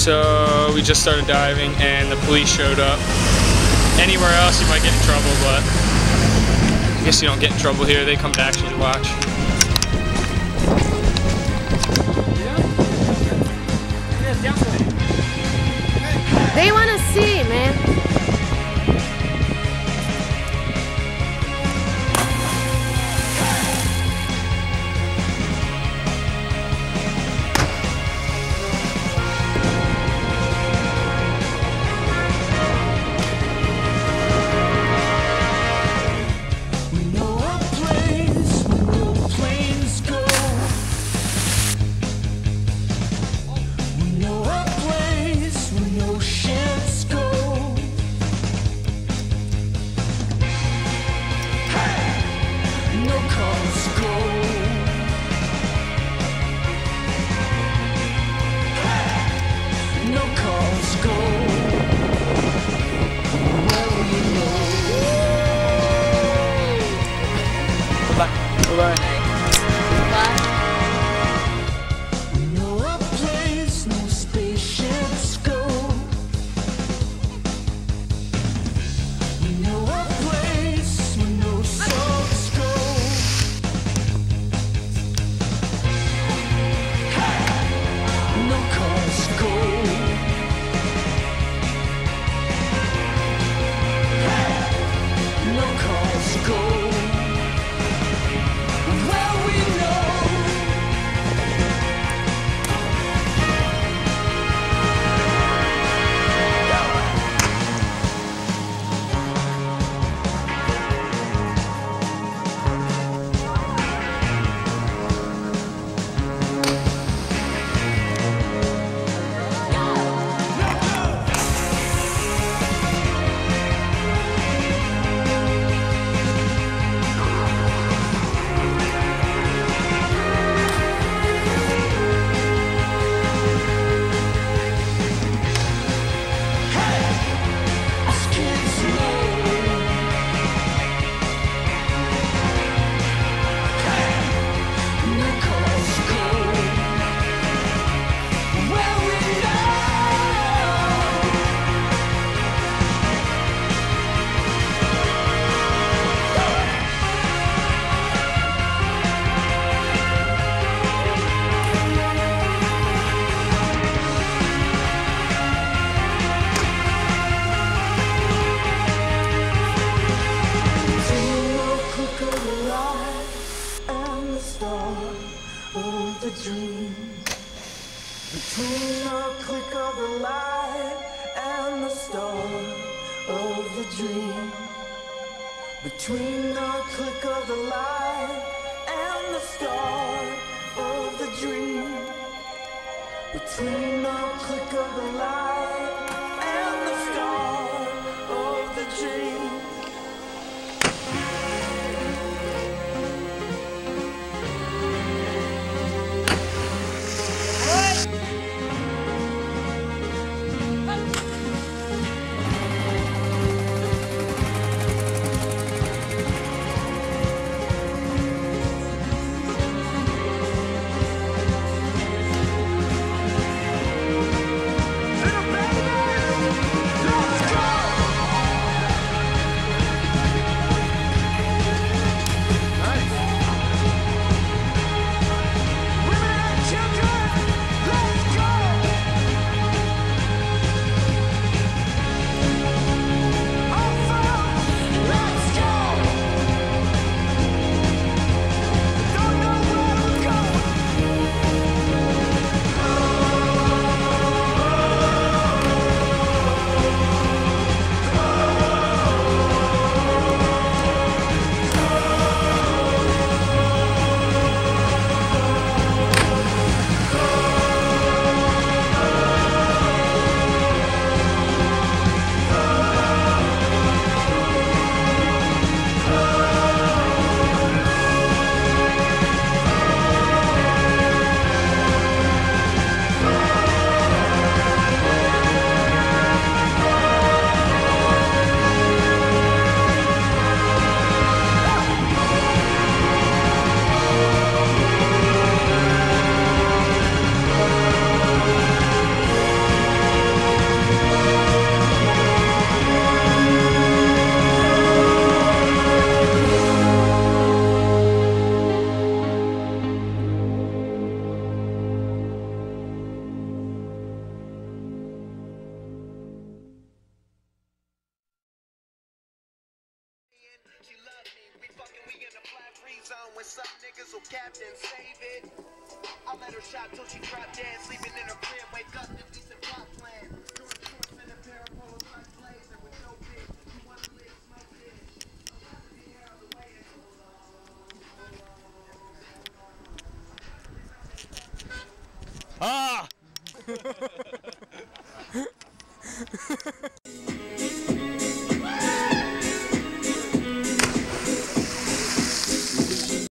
So we just started diving and the police showed up. Anywhere else you might get in trouble, but I guess you don't get in trouble here. They come to actually watch. They want to see, man. go. Between the click of the light and the start of the dream. Between the click of the light and the start of the dream. Between the click of the light niggas will captain save it. I let her shot till she dropped dead, sleeping in her crib, wake up, if decent plot plan. Doing shorts in a pair of polo tights blazing with no bitch. You wanna live, smoke it. I'm about to be out of the way. Ah!